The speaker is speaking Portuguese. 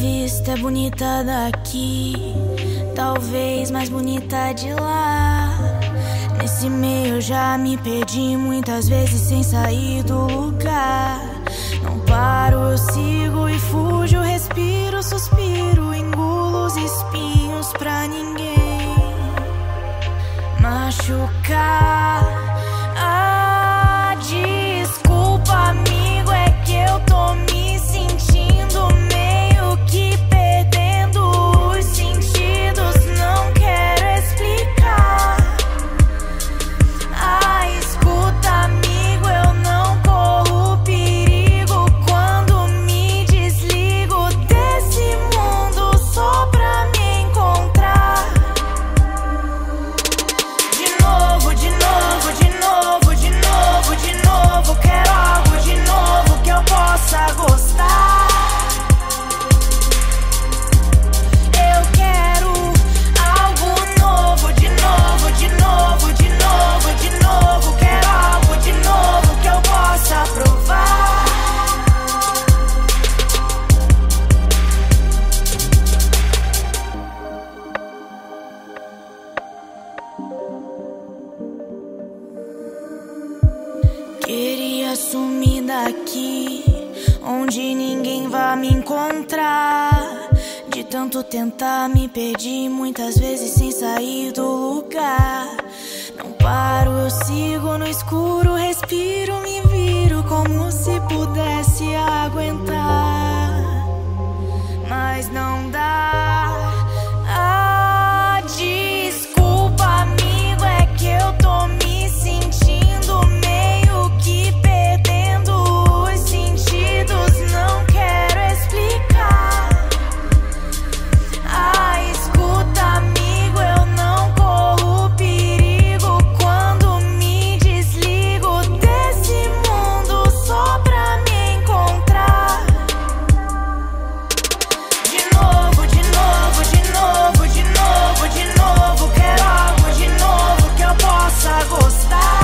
Vista é bonita daqui, talvez mais bonita de lá. Nesse meio eu já me perdi muitas vezes sem sair do lugar. Não paro, eu sigo e fujo, respiro, suspiro, engulo os espinhos pra ninguém machucar. Sumir daqui, onde ninguém vai me encontrar. De tanto tentar, me perdi muitas vezes sem sair do lugar. Não paro, eu sigo no escuro, pra gostar.